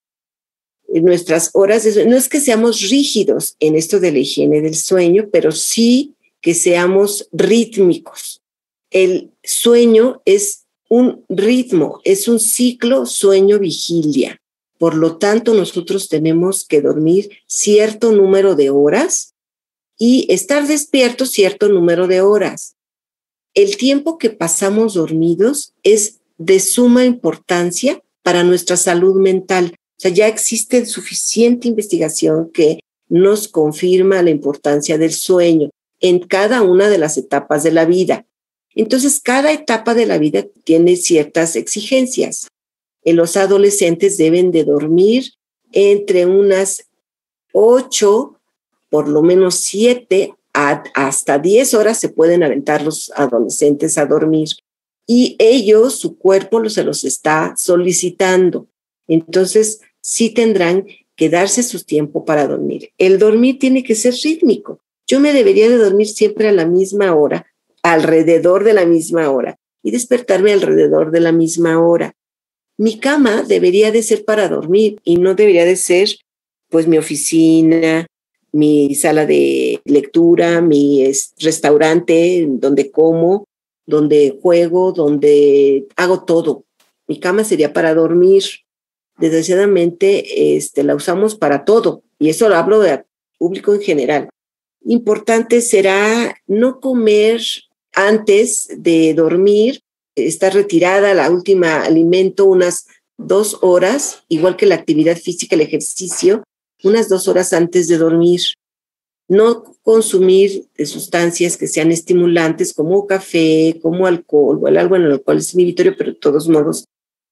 Nuestras horas no es que seamos rígidos en esto de la higiene del sueño, pero sí que seamos rítmicos. El sueño es un ritmo, es un ciclo sueño-vigilia. Por lo tanto, nosotros tenemos que dormir cierto número de horas y estar despiertos cierto número de horas el tiempo que pasamos dormidos es de suma importancia para nuestra salud mental. O sea, ya existe suficiente investigación que nos confirma la importancia del sueño en cada una de las etapas de la vida. Entonces, cada etapa de la vida tiene ciertas exigencias. En los adolescentes deben de dormir entre unas ocho, por lo menos hasta 10 horas se pueden aventar los adolescentes a dormir y ellos, su cuerpo se los está solicitando. Entonces, sí tendrán que darse su tiempo para dormir. El dormir tiene que ser rítmico. Yo me debería de dormir siempre a la misma hora, alrededor de la misma hora, y despertarme alrededor de la misma hora. Mi cama debería de ser para dormir y no debería de ser pues mi oficina, mi sala de lectura, mi restaurante donde como, donde juego, donde hago todo. Mi cama sería para dormir. Desgraciadamente, este, la usamos para todo. Y eso lo hablo de público en general. Importante será no comer antes de dormir, estar retirada la última alimento unas dos horas, igual que la actividad física, el ejercicio, unas dos horas antes de dormir. No consumir sustancias que sean estimulantes como café, como alcohol, o en el alcohol es inhibitorio, pero de todos modos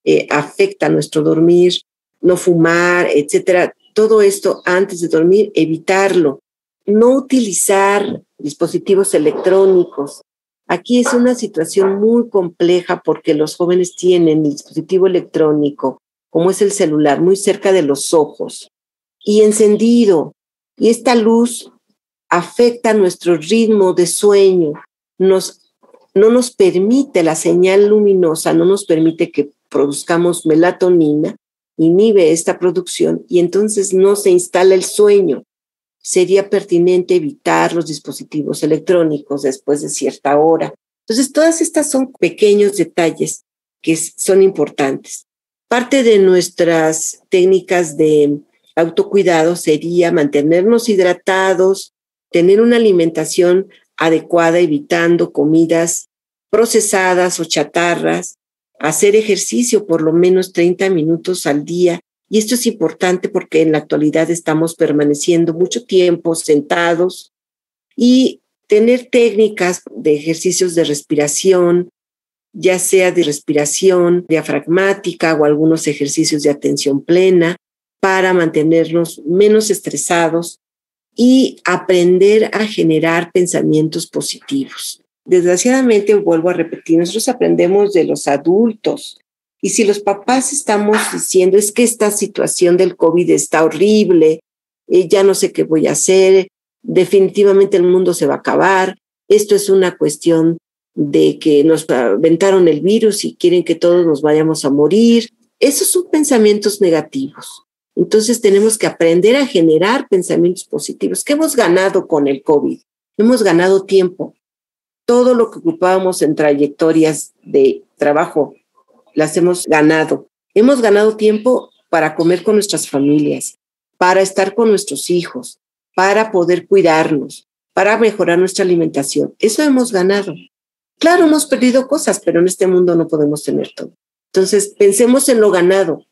eh, afecta nuestro dormir, no fumar, etcétera. Todo esto antes de dormir, evitarlo. No utilizar dispositivos electrónicos. Aquí es una situación muy compleja porque los jóvenes tienen el dispositivo electrónico, como es el celular, muy cerca de los ojos y encendido. Y esta luz afecta nuestro ritmo de sueño, nos, no nos permite, la señal luminosa no nos permite que produzcamos melatonina, inhibe esta producción y entonces no se instala el sueño. Sería pertinente evitar los dispositivos electrónicos después de cierta hora. Entonces, todas estas son pequeños detalles que son importantes. Parte de nuestras técnicas de autocuidado sería mantenernos hidratados, tener una alimentación adecuada, evitando comidas procesadas o chatarras, hacer ejercicio por lo menos 30 minutos al día. Y esto es importante porque en la actualidad estamos permaneciendo mucho tiempo sentados y tener técnicas de ejercicios de respiración, ya sea de respiración diafragmática o algunos ejercicios de atención plena, para mantenernos menos estresados y aprender a generar pensamientos positivos. Desgraciadamente, vuelvo a repetir, nosotros aprendemos de los adultos. Y si los papás estamos diciendo, es que esta situación del COVID está horrible, eh, ya no sé qué voy a hacer, definitivamente el mundo se va a acabar, esto es una cuestión de que nos aventaron el virus y quieren que todos nos vayamos a morir. Esos son pensamientos negativos. Entonces tenemos que aprender a generar pensamientos positivos. ¿Qué hemos ganado con el COVID? Hemos ganado tiempo. Todo lo que ocupábamos en trayectorias de trabajo, las hemos ganado. Hemos ganado tiempo para comer con nuestras familias, para estar con nuestros hijos, para poder cuidarnos, para mejorar nuestra alimentación. Eso hemos ganado. Claro, hemos perdido cosas, pero en este mundo no podemos tener todo. Entonces, pensemos en lo ganado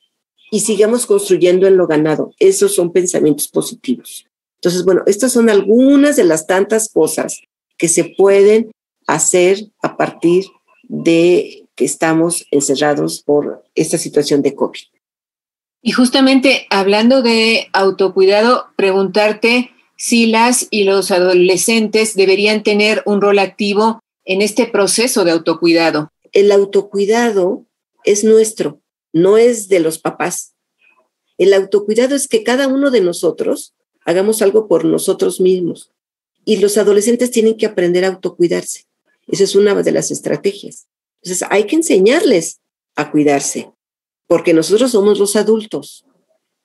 y sigamos construyendo en lo ganado. Esos son pensamientos positivos. Entonces, bueno, estas son algunas de las tantas cosas que se pueden hacer a partir de que estamos encerrados por esta situación de COVID. Y justamente hablando de autocuidado, preguntarte si las y los adolescentes deberían tener un rol activo en este proceso de autocuidado. El autocuidado es nuestro, no es de los papás. El autocuidado es que cada uno de nosotros hagamos algo por nosotros mismos. Y los adolescentes tienen que aprender a autocuidarse. Esa es una de las estrategias. Entonces, hay que enseñarles a cuidarse, porque nosotros somos los adultos.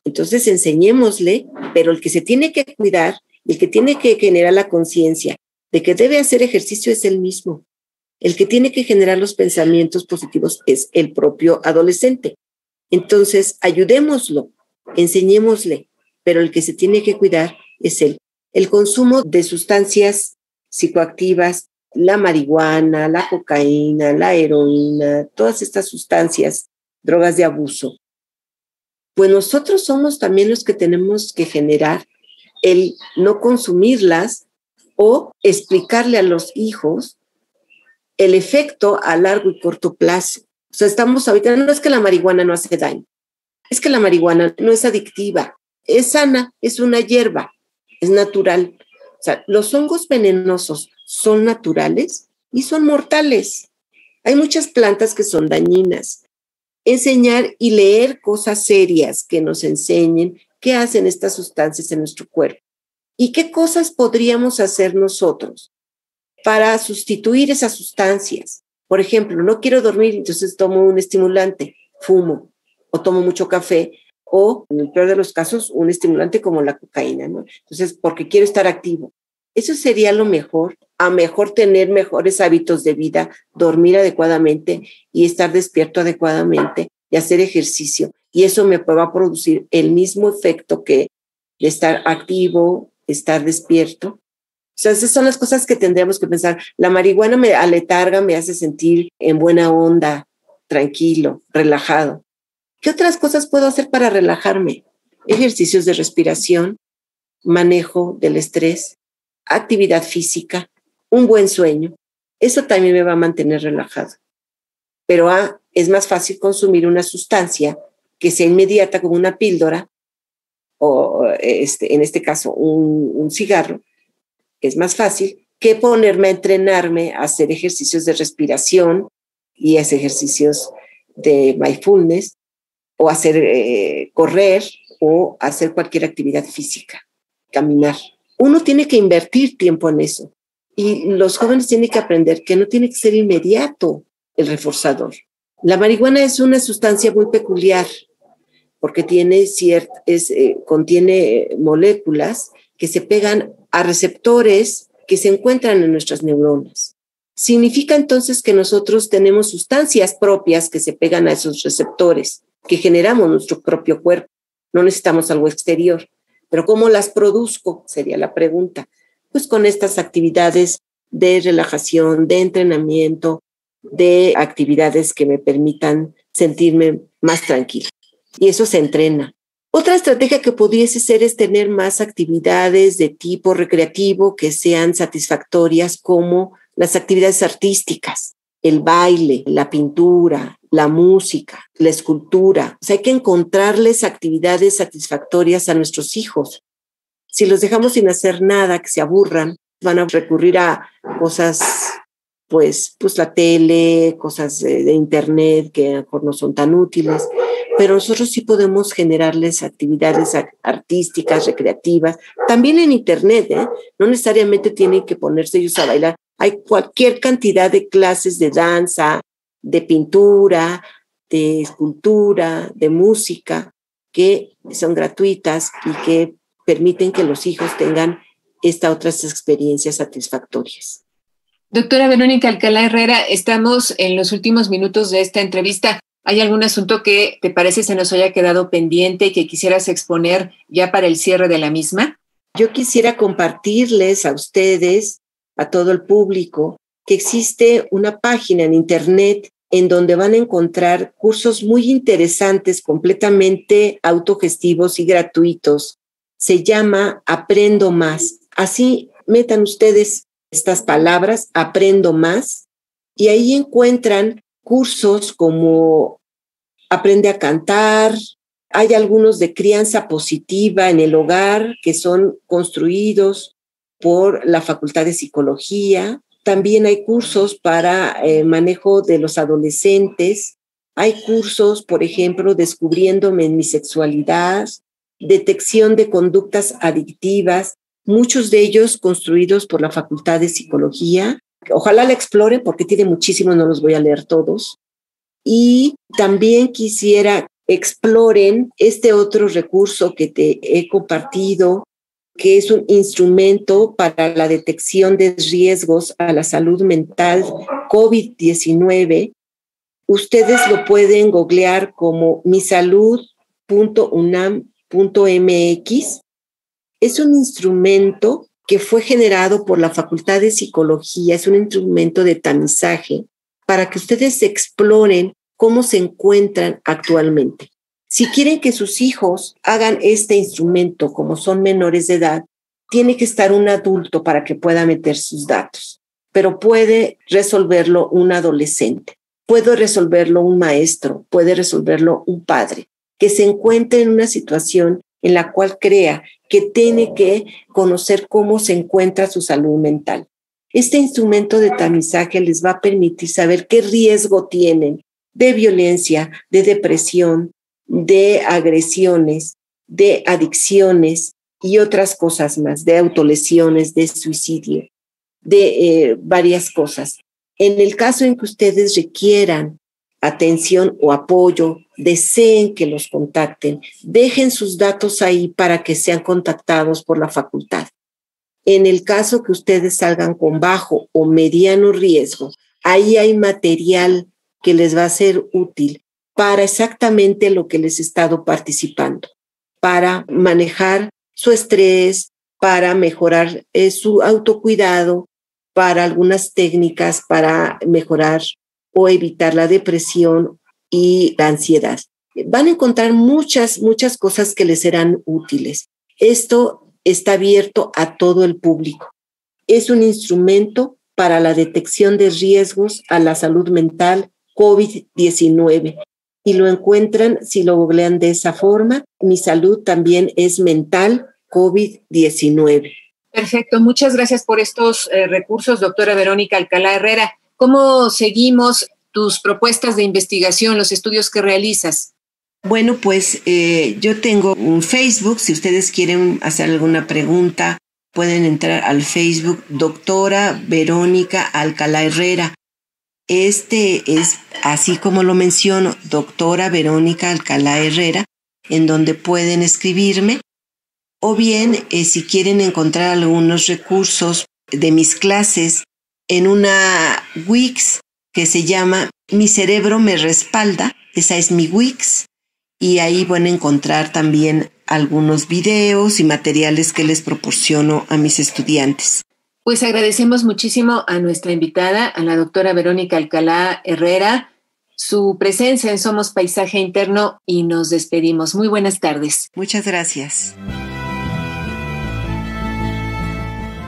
Entonces, enseñémosle, pero el que se tiene que cuidar, el que tiene que generar la conciencia de que debe hacer ejercicio es el mismo. El que tiene que generar los pensamientos positivos es el propio adolescente. Entonces, ayudémoslo, enseñémosle, pero el que se tiene que cuidar es él. El consumo de sustancias psicoactivas, la marihuana, la cocaína, la heroína, todas estas sustancias, drogas de abuso, pues nosotros somos también los que tenemos que generar el no consumirlas o explicarle a los hijos el efecto a largo y corto plazo. O sea, estamos ahorita, no es que la marihuana no hace daño, es que la marihuana no es adictiva, es sana, es una hierba, es natural. O sea, los hongos venenosos son naturales y son mortales. Hay muchas plantas que son dañinas. Enseñar y leer cosas serias que nos enseñen qué hacen estas sustancias en nuestro cuerpo y qué cosas podríamos hacer nosotros para sustituir esas sustancias. Por ejemplo, no quiero dormir, entonces tomo un estimulante, fumo o tomo mucho café o, en el peor de los casos, un estimulante como la cocaína, ¿no? Entonces, porque quiero estar activo. Eso sería lo mejor, a mejor tener mejores hábitos de vida, dormir adecuadamente y estar despierto adecuadamente y hacer ejercicio. Y eso me va a producir el mismo efecto que estar activo, estar despierto. Sea, esas son las cosas que tendríamos que pensar. La marihuana me aletarga, me hace sentir en buena onda, tranquilo, relajado. ¿Qué otras cosas puedo hacer para relajarme? Ejercicios de respiración, manejo del estrés, actividad física, un buen sueño. Eso también me va a mantener relajado. Pero ah, es más fácil consumir una sustancia que sea inmediata como una píldora o este, en este caso un cigarro, es más fácil que ponerme a entrenarme a hacer ejercicios de respiración y ejercicios de mindfulness o hacer eh, correr o hacer cualquier actividad física, caminar. Uno tiene que invertir tiempo en eso y los jóvenes tienen que aprender que no tiene que ser inmediato el reforzador. La marihuana es una sustancia muy peculiar porque tiene es, eh, contiene moléculas que se pegan a receptores que se encuentran en nuestras neuronas. Significa entonces que nosotros tenemos sustancias propias que se pegan a esos receptores, que generamos nuestro propio cuerpo. No necesitamos algo exterior. Pero ¿cómo las produzco? Sería la pregunta. Pues con estas actividades de relajación, de entrenamiento, de actividades que me permitan sentirme más tranquila. Y eso se entrena. Otra estrategia que pudiese ser es tener más actividades de tipo recreativo que sean satisfactorias como las actividades artísticas, el baile, la pintura, la música, la escultura. O sea, hay que encontrarles actividades satisfactorias a nuestros hijos. Si los dejamos sin hacer nada, que se aburran, van a recurrir a cosas, pues, pues la tele, cosas de, internet que a lo mejor no son tan útiles pero nosotros sí podemos generarles actividades artísticas, recreativas, también en Internet, ¿eh? no necesariamente tienen que ponerse ellos a bailar. Hay cualquier cantidad de clases de danza, de pintura, de escultura, de música, que son gratuitas y que permiten que los hijos tengan estas otras experiencias satisfactorias. Doctora Verónica Alcalá Herrera, estamos en los últimos minutos de esta entrevista. ¿Hay algún asunto que te parece se nos haya quedado pendiente y que quisieras exponer ya para el cierre de la misma? Yo quisiera compartirles a ustedes, a todo el público, que existe una página en Internet en donde van a encontrar cursos muy interesantes, completamente autogestivos y gratuitos. Se llama Aprendo Más. Así metan ustedes estas palabras, Aprendo Más, y ahí encuentran cursos como Aprende a cantar, hay algunos de crianza positiva en el hogar que son construidos por la Facultad de Psicología. También hay cursos para eh, manejo de los adolescentes. Hay cursos, por ejemplo, descubriéndome en mi sexualidad, detección de conductas adictivas, muchos de ellos construidos por la Facultad de Psicología. Ojalá la explore porque tiene muchísimos, no los voy a leer todos. Y también quisiera exploren este otro recurso que te he compartido, que es un instrumento para la detección de riesgos a la salud mental COVID-19. Ustedes lo pueden googlear como misalud.unam.mx. Es un instrumento que fue generado por la Facultad de Psicología, es un instrumento de tamizaje para que ustedes exploren cómo se encuentran actualmente. Si quieren que sus hijos hagan este instrumento como son menores de edad, tiene que estar un adulto para que pueda meter sus datos, pero puede resolverlo un adolescente, puede resolverlo un maestro, puede resolverlo un padre, que se encuentre en una situación en la cual crea que tiene que conocer cómo se encuentra su salud mental. Este instrumento de tamizaje les va a permitir saber qué riesgo tienen de violencia, de depresión, de agresiones, de adicciones y otras cosas más, de autolesiones, de suicidio, de eh, varias cosas. En el caso en que ustedes requieran atención o apoyo, deseen que los contacten, dejen sus datos ahí para que sean contactados por la facultad. En el caso que ustedes salgan con bajo o mediano riesgo, ahí hay material que les va a ser útil para exactamente lo que les he estado participando, para manejar su estrés, para mejorar eh, su autocuidado, para algunas técnicas para mejorar o evitar la depresión y la ansiedad. Van a encontrar muchas, muchas cosas que les serán útiles. Esto está abierto a todo el público. Es un instrumento para la detección de riesgos a la salud mental COVID-19 y lo encuentran si lo googlean de esa forma. Mi salud también es mental COVID-19. Perfecto, muchas gracias por estos eh, recursos, doctora Verónica Alcalá Herrera. ¿Cómo seguimos tus propuestas de investigación, los estudios que realizas? Bueno, pues eh, yo tengo un Facebook, si ustedes quieren hacer alguna pregunta, pueden entrar al Facebook doctora Verónica Alcalá Herrera. Este es, así como lo menciono, doctora Verónica Alcalá Herrera, en donde pueden escribirme. O bien, eh, si quieren encontrar algunos recursos de mis clases en una Wix que se llama Mi cerebro me respalda, esa es mi Wix, y ahí van a encontrar también algunos videos y materiales que les proporciono a mis estudiantes. Pues agradecemos muchísimo a nuestra invitada, a la doctora Verónica Alcalá Herrera, su presencia en Somos Paisaje Interno y nos despedimos. Muy buenas tardes. Muchas gracias.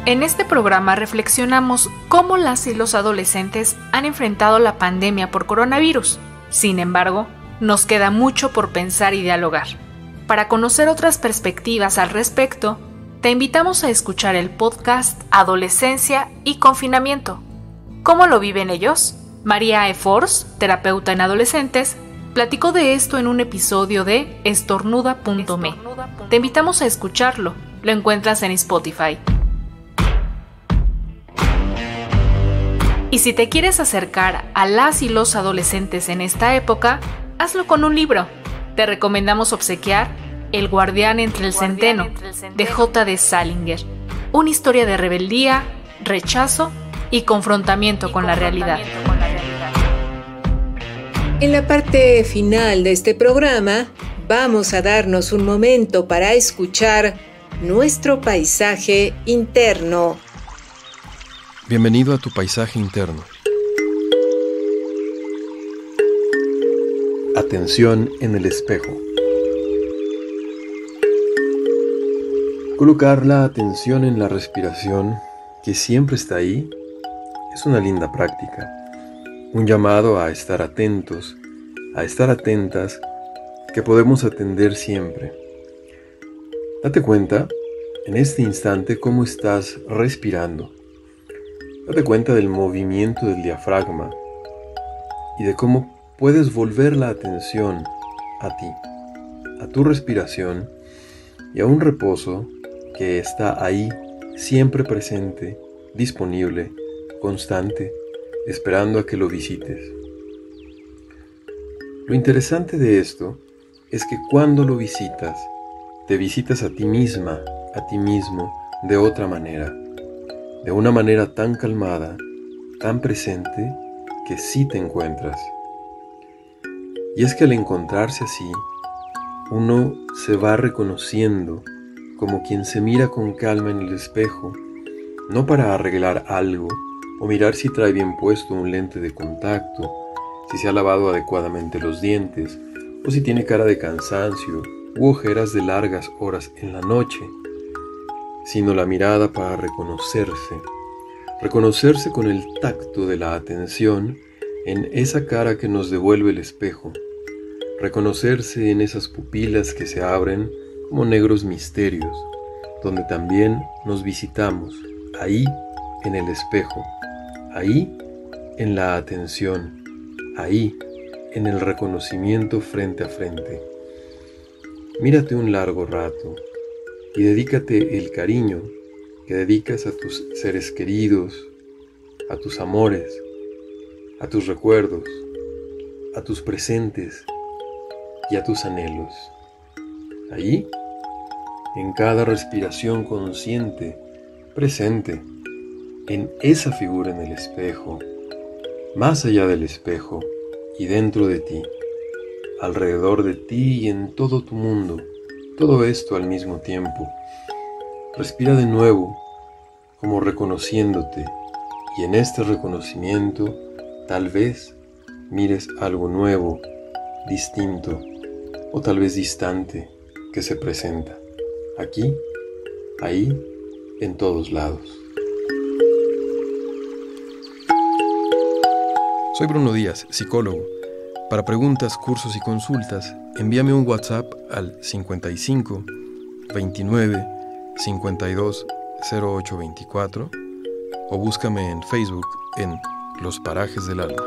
En este programa reflexionamos cómo las y los adolescentes han enfrentado la pandemia por coronavirus. Sin embargo, nos queda mucho por pensar y dialogar. Para conocer otras perspectivas al respecto, te invitamos a escuchar el podcast Adolescencia y Confinamiento. ¿Cómo lo viven ellos? María E. Force, terapeuta en adolescentes, platicó de esto en un episodio de estornuda.me. Te invitamos a escucharlo. Lo encuentras en Spotify. Y si te quieres acercar a las y los adolescentes en esta época, hazlo con un libro. Te recomendamos obsequiar El guardián entre el centeno de J. D. Salinger, una historia de rebeldía, rechazo y confrontamiento con la realidad. En la parte final de este programa, vamos a darnos un momento para escuchar nuestro paisaje interno Bienvenido a tu paisaje interno. Atención en el espejo. Colocar la atención en la respiración, que siempre está ahí, es una linda práctica. Un llamado a estar atentos, a estar atentas, que podemos atender siempre. Date cuenta, en este instante, cómo estás respirando Date cuenta del movimiento del diafragma y de cómo puedes volver la atención a ti, a tu respiración y a un reposo que está ahí, siempre presente, disponible, constante, esperando a que lo visites. Lo interesante de esto es que cuando lo visitas, te visitas a ti misma, a ti mismo, de otra manera de una manera tan calmada, tan presente, que sí te encuentras. Y es que al encontrarse así, uno se va reconociendo como quien se mira con calma en el espejo, no para arreglar algo o mirar si trae bien puesto un lente de contacto, si se ha lavado adecuadamente los dientes o si tiene cara de cansancio u ojeras de largas horas en la noche sino la mirada para reconocerse, reconocerse con el tacto de la atención en esa cara que nos devuelve el espejo, reconocerse en esas pupilas que se abren como negros misterios, donde también nos visitamos, ahí en el espejo, ahí en la atención, ahí en el reconocimiento frente a frente. Mírate un largo rato, y dedícate el cariño que dedicas a tus seres queridos, a tus amores, a tus recuerdos, a tus presentes y a tus anhelos. Ahí, en cada respiración consciente, presente, en esa figura en el espejo, más allá del espejo y dentro de ti, alrededor de ti y en todo tu mundo, todo esto al mismo tiempo. Respira de nuevo, como reconociéndote, y en este reconocimiento tal vez mires algo nuevo, distinto o tal vez distante que se presenta, aquí, ahí, en todos lados. Soy Bruno Díaz, psicólogo. Para preguntas, cursos y consultas, envíame un WhatsApp al 55 29 52 0824 o búscame en Facebook en Los Parajes del Alma.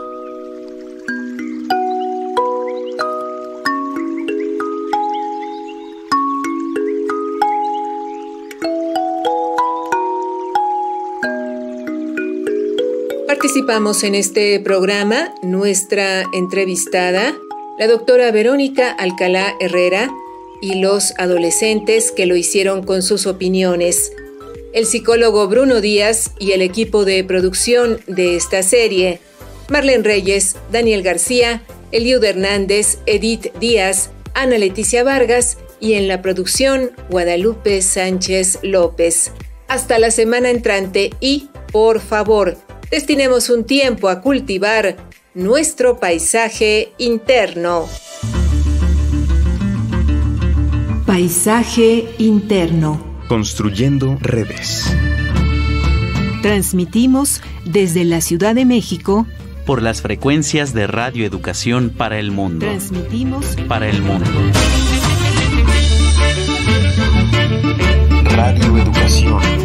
Participamos en este programa nuestra entrevistada, la doctora Verónica Alcalá Herrera, y los adolescentes que lo hicieron con sus opiniones. El psicólogo Bruno Díaz y el equipo de producción de esta serie, Marlene Reyes, Daniel García, Eliud Hernández, Edith Díaz, Ana Leticia Vargas y en la producción Guadalupe Sánchez López. Hasta la semana entrante y, por favor, destinemos un tiempo a cultivar nuestro paisaje interno. Paisaje interno. Construyendo redes. Transmitimos desde la Ciudad de México por las frecuencias de Radio Educación para el Mundo. Transmitimos para el mundo. Radio Educación